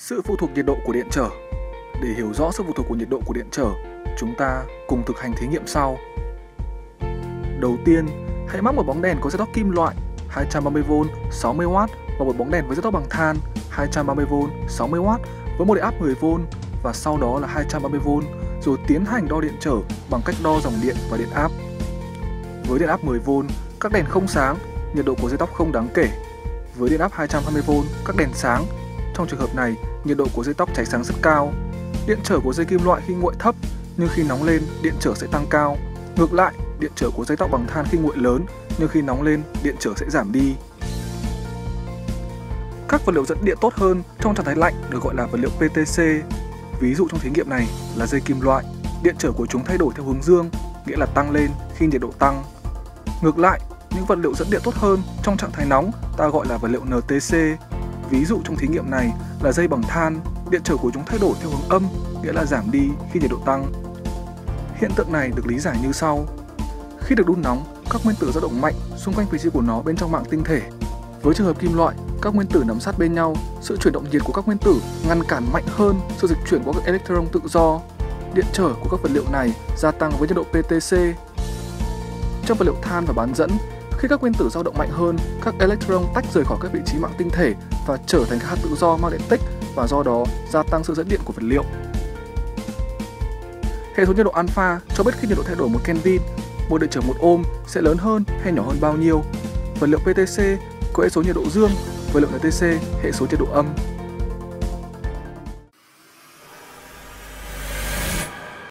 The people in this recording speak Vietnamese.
Sự phụ thuộc nhiệt độ của điện trở Để hiểu rõ sự phụ thuộc của nhiệt độ của điện trở, chúng ta cùng thực hành thí nghiệm sau. Đầu tiên, hãy mắc một bóng đèn có dây tóc kim loại 230V 60W và một bóng đèn với dây tóc bằng than 230V 60W với một điện áp 10V và sau đó là 230V rồi tiến hành đo điện trở bằng cách đo dòng điện và điện áp. Với điện áp 10V, các đèn không sáng, nhiệt độ của dây tóc không đáng kể. Với điện áp 220V, các đèn sáng. Trong trường hợp này, nhiệt độ của dây tóc cháy sáng rất cao. Điện trở của dây kim loại khi nguội thấp, nhưng khi nóng lên, điện trở sẽ tăng cao. Ngược lại, điện trở của dây tóc bằng than khi nguội lớn, nhưng khi nóng lên, điện trở sẽ giảm đi. Các vật liệu dẫn điện tốt hơn trong trạng thái lạnh được gọi là vật liệu PTC. Ví dụ trong thí nghiệm này là dây kim loại, điện trở của chúng thay đổi theo hướng dương, nghĩa là tăng lên khi nhiệt độ tăng. Ngược lại, những vật liệu dẫn điện tốt hơn trong trạng thái nóng ta gọi là vật liệu NTC. Ví dụ trong thí nghiệm này là dây bằng than, điện trở của chúng thay đổi theo hướng âm, nghĩa là giảm đi khi nhiệt độ tăng. Hiện tượng này được lý giải như sau. Khi được đun nóng, các nguyên tử dao động mạnh xung quanh vị trí của nó bên trong mạng tinh thể. Với trường hợp kim loại, các nguyên tử nắm sát bên nhau, sự chuyển động nhiệt của các nguyên tử ngăn cản mạnh hơn sự dịch chuyển của các electron tự do. Điện trở của các vật liệu này gia tăng với nhiệt độ PTC. Trong vật liệu than và bán dẫn, khi các nguyên tử dao động mạnh hơn, các electron tách rời khỏi các vị trí mạng tinh thể và trở thành các hạt tự do mang điện tích và do đó gia tăng sự dẫn điện của vật liệu. Hệ số nhiệt độ alpha cho biết khi nhiệt độ thay đổi một Kelvin, một điện trở một ohm sẽ lớn hơn hay nhỏ hơn bao nhiêu. Vật liệu PTC có hệ số nhiệt độ dương, vật liệu NTC hệ số nhiệt độ âm.